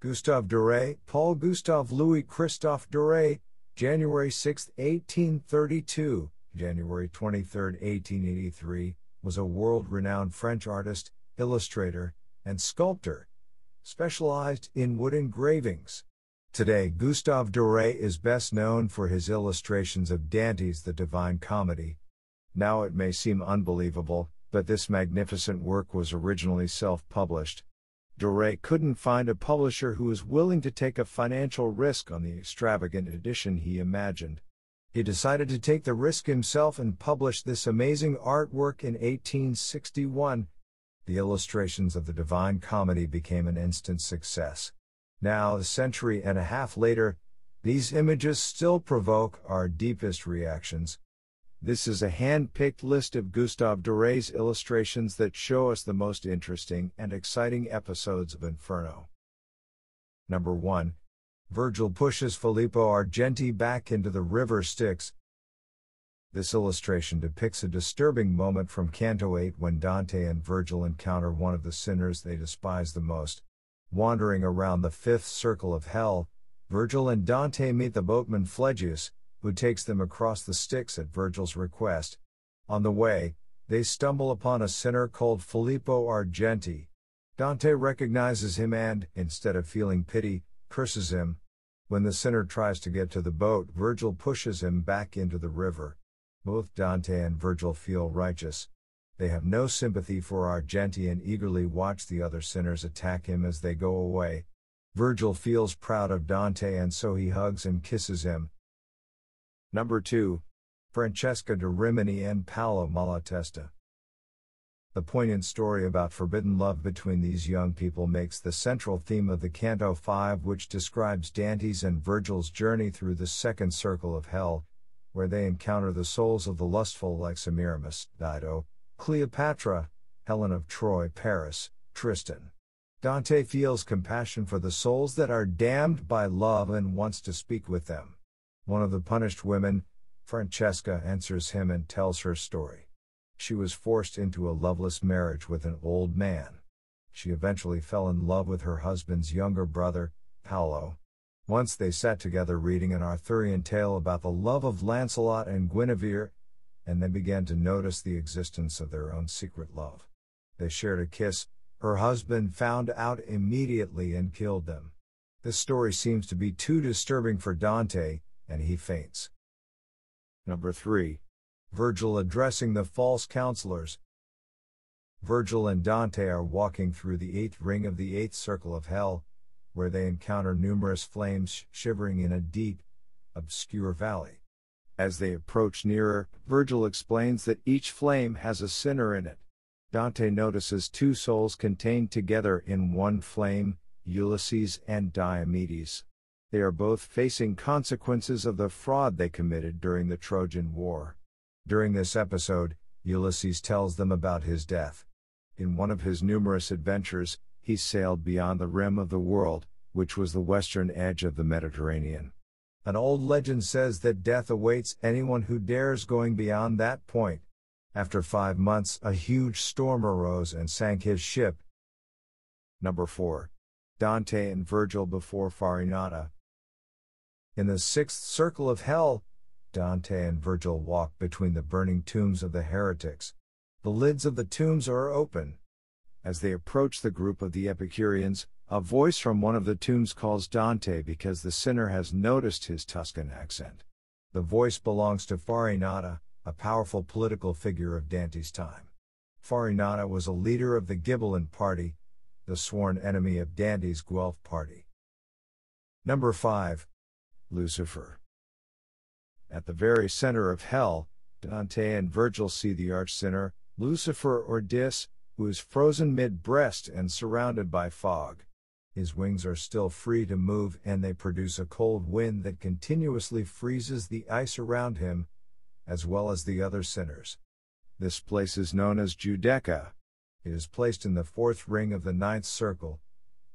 Gustave Doré, Paul Gustave Louis Christophe Doré, January 6, 1832, January 23, 1883, was a world renowned French artist, illustrator, and sculptor, specialized in wood engravings. Today, Gustave Doré is best known for his illustrations of Dante's The Divine Comedy. Now it may seem unbelievable, but this magnificent work was originally self published. Doré couldn't find a publisher who was willing to take a financial risk on the extravagant edition he imagined. He decided to take the risk himself and publish this amazing artwork in 1861. The illustrations of the Divine Comedy became an instant success. Now, a century and a half later, these images still provoke our deepest reactions. This is a hand picked list of Gustave Doré's illustrations that show us the most interesting and exciting episodes of Inferno. Number 1. Virgil pushes Filippo Argenti back into the river Styx. This illustration depicts a disturbing moment from Canto 8 when Dante and Virgil encounter one of the sinners they despise the most. Wandering around the fifth circle of hell, Virgil and Dante meet the boatman Phlegyas, who takes them across the Styx at Virgil's request. On the way, they stumble upon a sinner called Filippo Argenti. Dante recognizes him and, instead of feeling pity, curses him. When the sinner tries to get to the boat, Virgil pushes him back into the river. Both Dante and Virgil feel righteous. They have no sympathy for Argenti and eagerly watch the other sinners attack him as they go away. Virgil feels proud of Dante and so he hugs and kisses him. Number 2. Francesca da Rimini and Paolo Malatesta. The poignant story about forbidden love between these young people makes the central theme of the Canto 5, which describes Dante's and Virgil's journey through the second circle of hell, where they encounter the souls of the lustful like Semiramis, Dido, Cleopatra, Helen of Troy, Paris, Tristan. Dante feels compassion for the souls that are damned by love and wants to speak with them. One of the punished women, Francesca, answers him and tells her story. She was forced into a loveless marriage with an old man. She eventually fell in love with her husband's younger brother, Paolo. Once they sat together reading an Arthurian tale about the love of Lancelot and Guinevere, and they began to notice the existence of their own secret love. They shared a kiss, her husband found out immediately and killed them. This story seems to be too disturbing for Dante, and he faints. Number 3. Virgil addressing the false counselors. Virgil and Dante are walking through the eighth ring of the eighth circle of hell, where they encounter numerous flames shivering in a deep, obscure valley. As they approach nearer, Virgil explains that each flame has a sinner in it. Dante notices two souls contained together in one flame, Ulysses and Diomedes. They are both facing consequences of the fraud they committed during the Trojan War. During this episode, Ulysses tells them about his death. In one of his numerous adventures, he sailed beyond the rim of the world, which was the western edge of the Mediterranean. An old legend says that death awaits anyone who dares going beyond that point. After five months, a huge storm arose and sank his ship. Number 4. Dante and Virgil before Farinata. In the sixth circle of hell, Dante and Virgil walk between the burning tombs of the heretics. The lids of the tombs are open. As they approach the group of the Epicureans, a voice from one of the tombs calls Dante because the sinner has noticed his Tuscan accent. The voice belongs to Farinata, a powerful political figure of Dante's time. Farinata was a leader of the Ghibelline party, the sworn enemy of Dante's Guelph party. Number 5. Lucifer. At the very center of hell, Dante and Virgil see the arch sinner, Lucifer or Dis, who is frozen mid breast and surrounded by fog. His wings are still free to move and they produce a cold wind that continuously freezes the ice around him, as well as the other sinners. This place is known as Giudecca. It is placed in the fourth ring of the ninth circle,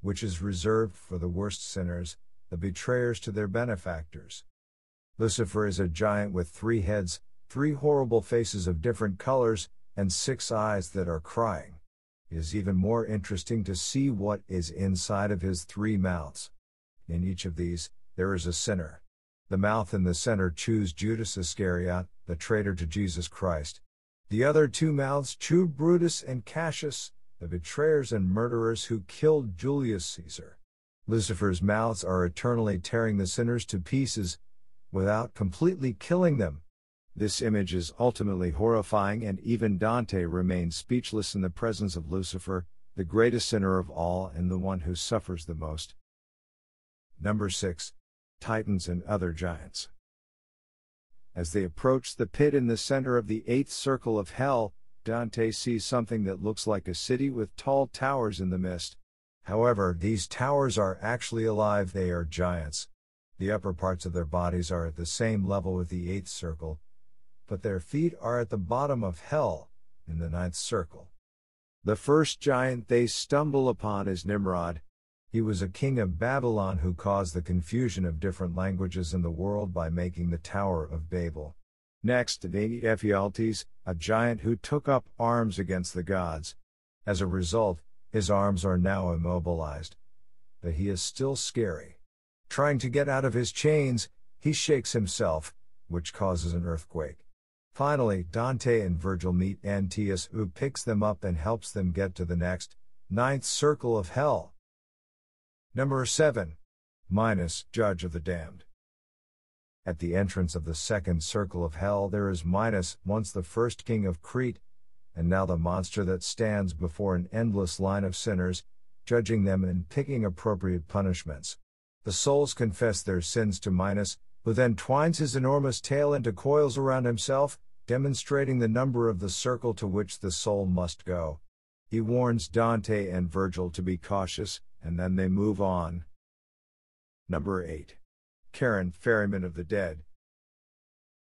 which is reserved for the worst sinners, the betrayers to their benefactors. Lucifer is a giant with three heads, three horrible faces of different colors, and six eyes that are crying. It is even more interesting to see what is inside of his three mouths. In each of these, there is a sinner. The mouth in the center chews Judas Iscariot, the traitor to Jesus Christ. The other two mouths chew Brutus and Cassius, the betrayers and murderers who killed Julius Caesar. Lucifer's mouths are eternally tearing the sinners to pieces, without completely killing them. This image is ultimately horrifying, and even Dante remains speechless in the presence of Lucifer, the greatest sinner of all and the one who suffers the most. Number 6. Titans and Other Giants. As they approach the pit in the center of the eighth circle of hell, Dante sees something that looks like a city with tall towers in the mist. However, these towers are actually alive, they are giants. The upper parts of their bodies are at the same level with the eighth circle, but their feet are at the bottom of hell, in the ninth circle. The first giant they stumble upon is Nimrod, he was a king of Babylon who caused the confusion of different languages in the world by making the Tower of Babel. Next, Ephialtes, a giant who took up arms against the gods. As a result, his arms are now immobilized. But he is still scary. Trying to get out of his chains, he shakes himself, which causes an earthquake. Finally, Dante and Virgil meet Antaeus, who picks them up and helps them get to the next, ninth circle of hell. Number 7. Minos, Judge of the Damned. At the entrance of the second circle of hell there is Minos, once the first king of Crete, and now the monster that stands before an endless line of sinners, judging them and picking appropriate punishments. The souls confess their sins to Minos, who then twines his enormous tail into coils around himself, demonstrating the number of the circle to which the soul must go. He warns Dante and Virgil to be cautious, and then they move on. Number 8. Charon, Ferryman of the Dead.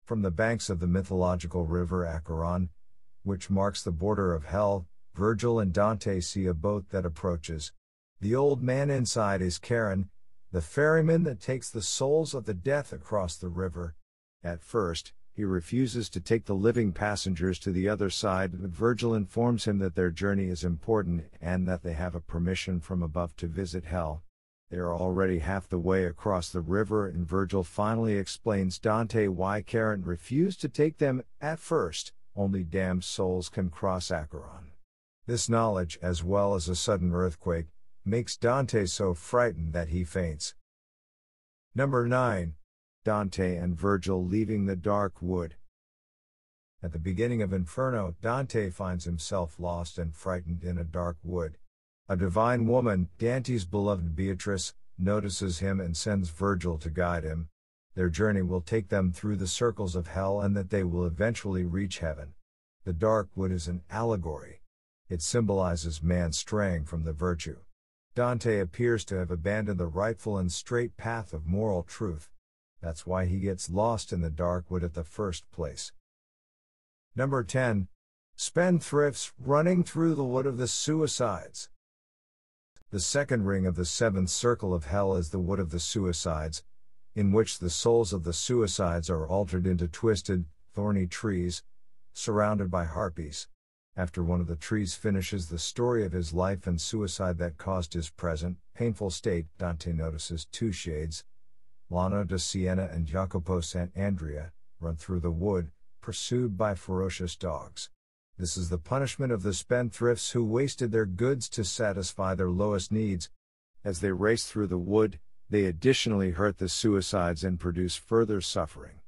From the banks of the mythological river Acheron, which marks the border of hell, Virgil and Dante see a boat that approaches. The old man inside is Charon, the ferryman that takes the souls of the death across the river. At first, he refuses to take the living passengers to the other side, but Virgil informs him that their journey is important and that they have a permission from above to visit hell. They are already half the way across the river, and Virgil finally explains Dante why Charon refused to take them at first. Only damned souls can cross Acheron. This knowledge, as well as a sudden earthquake, makes Dante so frightened that he faints. Number 9. Dante and Virgil leaving the dark wood. At the beginning of Inferno, Dante finds himself lost and frightened in a dark wood. A divine woman, Dante's beloved Beatrice, notices him and sends Virgil to guide him. Their journey will take them through the circles of hell and that they will eventually reach heaven. The dark wood is an allegory. It symbolizes man straying from the virtue. Dante appears to have abandoned the rightful and straight path of moral truth. That's why he gets lost in the dark wood at the first place. Number 10. Spendthrifts running through the wood of the suicides. The second ring of the seventh circle of hell is the wood of the suicides, in which the souls of the suicides are altered into twisted, thorny trees, surrounded by harpies. After one of the trees finishes the story of his life and suicide that caused his present, painful state, Dante notices two shades, Lano da Siena and Jacopo Sant'Andrea, run through the wood, pursued by ferocious dogs. This is the punishment of the spendthrifts who wasted their goods to satisfy their lowest needs. As they race through the wood, they additionally hurt the suicides and produce further suffering.